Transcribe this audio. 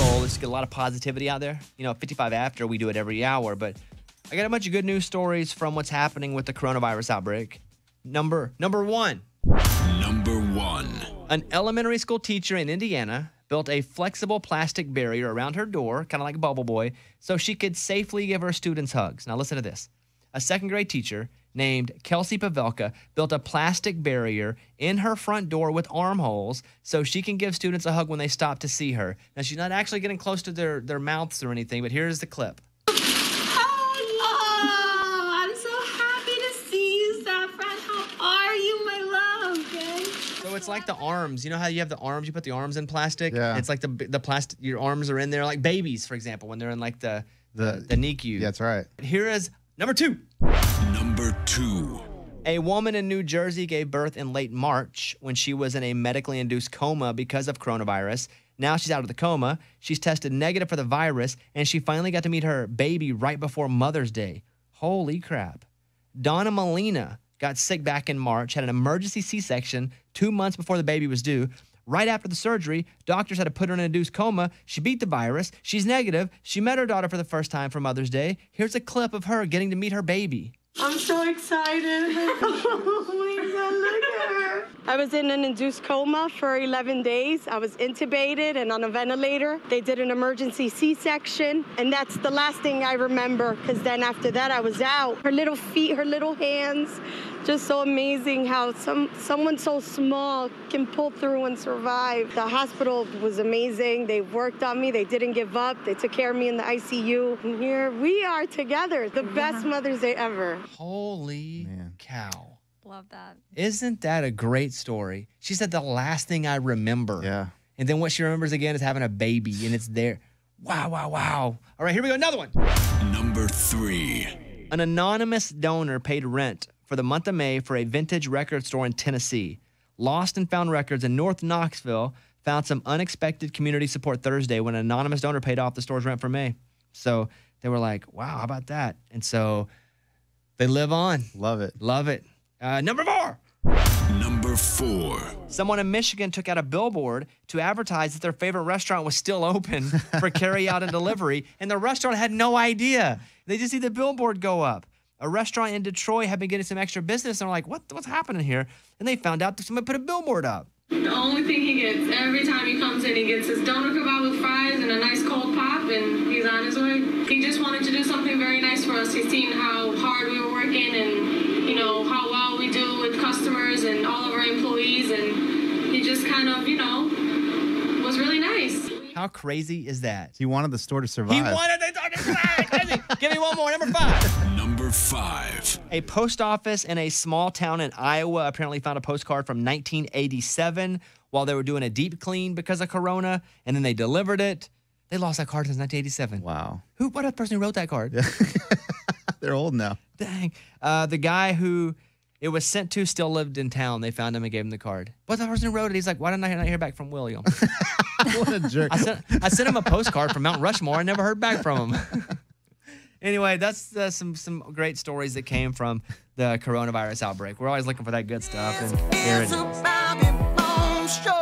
is to get a lot of positivity out there. You know, 55 after, we do it every hour, but I got a bunch of good news stories from what's happening with the coronavirus outbreak. Number number one. Number one. An elementary school teacher in Indiana built a flexible plastic barrier around her door, kind of like a bubble boy, so she could safely give her students hugs. Now, listen to this. A second grade teacher named Kelsey Pavelka built a plastic barrier in her front door with armholes so she can give students a hug when they stop to see her. Now, she's not actually getting close to their, their mouths or anything, but here's the clip. Oh, I'm so happy to see you, Saffron. How are you, my love? So it's like the arms. You know how you have the arms? You put the arms in plastic. Yeah. It's like the the plastic. Your arms are in there, like babies, for example, when they're in like the The- the NICU. That's right. Here is number two. Number two. A woman in New Jersey gave birth in late March when she was in a medically induced coma because of coronavirus. Now she's out of the coma. She's tested negative for the virus, and she finally got to meet her baby right before Mother's Day. Holy crap. Donna Molina got sick back in March, had an emergency C section two months before the baby was due. Right after the surgery, doctors had to put her in an induced coma. She beat the virus. She's negative. She met her daughter for the first time for Mother's Day. Here's a clip of her getting to meet her baby. I'm so excited. oh my God, look at her. I was in an induced coma for 11 days. I was intubated and on a ventilator. They did an emergency C section, and that's the last thing I remember because then after that, I was out. Her little feet, her little hands, just so amazing how some someone so small can pull through and survive. The hospital was amazing. They worked on me, they didn't give up, they took care of me in the ICU. And here we are together, the best Mother's Day ever. Holy cow. Love that. Isn't that a great story? She said the last thing I remember. Yeah. And then what she remembers again is having a baby and it's there. Wow, wow, wow. All right, here we go. Another one. Number three. An anonymous donor paid rent for the month of May for a vintage record store in Tennessee. Lost and Found Records in North Knoxville found some unexpected community support Thursday when an anonymous donor paid off the store's rent for May. So they were like, wow, how about that? And so they live on. Love it. Love it. Uh, number four. Number four. Someone in Michigan took out a billboard to advertise that their favorite restaurant was still open for carry out and delivery, and the restaurant had no idea. They just see the billboard go up. A restaurant in Detroit had been getting some extra business, and they're like, what, what's happening here? And they found out that somebody put a billboard up. The only thing he gets every time he comes in, he gets his doner kebab with fries and a nice cold pop, and he's on his way. He just wanted to do something very nice for us. He's seen how hard we were working and, you know, how well we do with customers and all of our employees, and he just kind of, you know, was really nice. How crazy is that? He wanted the store to survive. He wanted the store to survive. Give me one more. Number five. Number five. A post office in a small town in Iowa apparently found a postcard from 1987 while they were doing a deep clean because of Corona, and then they delivered it. They lost that card since 1987. Wow. Who? What a person who wrote that card? They're old now. Dang. Uh, the guy who it was sent to still lived in town. They found him and gave him the card. But the person who wrote it, he's like, "Why didn't I not hear back from William?" what a jerk. I sent, I sent him a postcard from Mount Rushmore. I never heard back from him. anyway, that's uh, some some great stories that came from the coronavirus outbreak. We're always looking for that good stuff, and here it is. Bobby Bones Show.